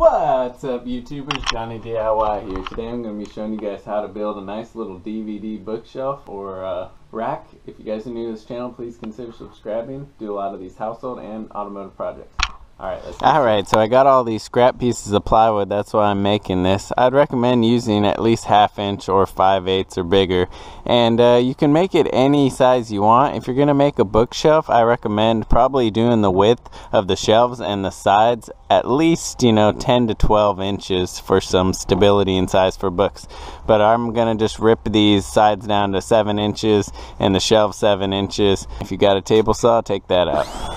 What's up YouTubers, Jonny DIY here. Today I'm going to be showing you guys how to build a nice little DVD bookshelf or uh, rack. If you guys are new to this channel, please consider subscribing. Do a lot of these household and automotive projects. Alright, let's Alright, so I got all these scrap pieces of plywood, that's why I'm making this. I'd recommend using at least half inch or 5 eighths or bigger. And uh, you can make it any size you want. If you're going to make a bookshelf, I recommend probably doing the width of the shelves and the sides at least, you know, 10 to 12 inches for some stability and size for books. But I'm going to just rip these sides down to 7 inches and the shelves 7 inches. If you got a table saw, take that out.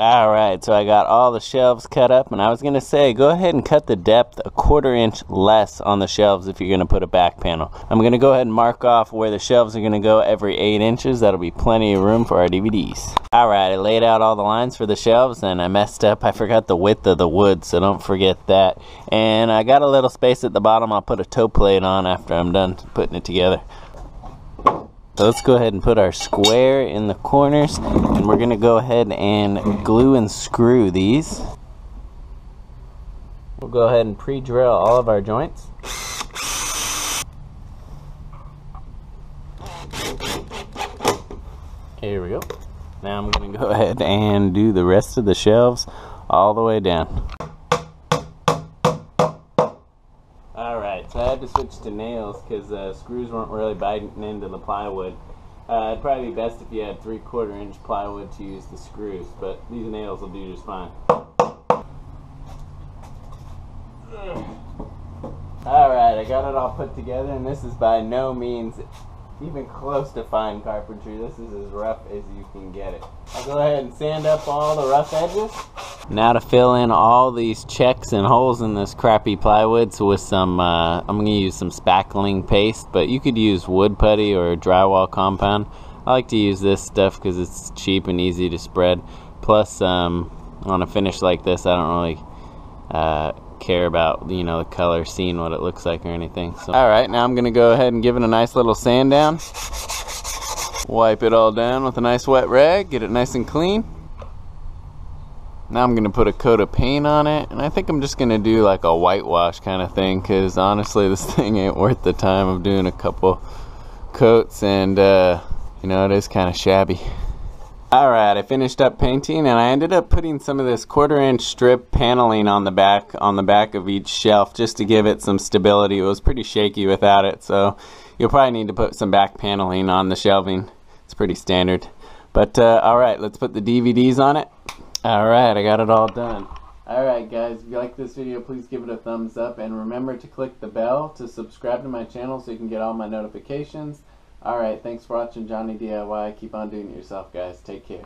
Alright, so I got all the shelves cut up, and I was to say, go ahead and cut the depth a quarter inch less on the shelves if you're to put a back panel. I'm to go ahead and mark off where the shelves are to go every 8 inches. That'll be plenty of room for our DVDs. Alright, I laid out all the lines for the shelves, and I messed up. I forgot the width of the wood, so don't forget that. And I got a little space at the bottom. I'll put a toe plate on after I'm done putting it together. So let's go ahead and put our square in the corners and we're going to go ahead and glue and screw these. We'll go ahead and pre-drill all of our joints. Here we go. Now I'm going to go ahead and do the rest of the shelves all the way down. So I had to switch to nails because uh, screws weren't really biting into the plywood. Uh, it'd probably be best if you had three quarter inch plywood to use the screws, but these nails will do just fine. Alright, I got it all put together, and this is by no means even close to fine carpentry. This is as rough as you can get it. I'll go ahead and sand up all the rough edges. Now to fill in all these checks and holes in this crappy plywood so with some, uh, I'm going to use some spackling paste, but you could use wood putty or drywall compound. I like to use this stuff because it's cheap and easy to spread. Plus, um, on a finish like this, I don't really uh, care about you know the color seeing what it looks like or anything so all right now I'm gonna go ahead and give it a nice little sand down wipe it all down with a nice wet rag get it nice and clean now I'm gonna put a coat of paint on it and I think I'm just gonna do like a whitewash kind of thing because honestly this thing ain't worth the time of doing a couple coats and uh, you know it is kind of shabby Alright, I finished up painting and I ended up putting some of this quarter inch strip paneling on the back on the back of each shelf just to give it some stability. It was pretty shaky without it, so you'll probably need to put some back paneling on the shelving. It's pretty standard. But uh, alright, let's put the DVDs on it. Alright, I got it all done. Alright guys, if you like this video, please give it a thumbs up and remember to click the bell to subscribe to my channel so you can get all my notifications. Alright, thanks for watching Jonny DIY. Keep on doing it yourself, guys. Take care.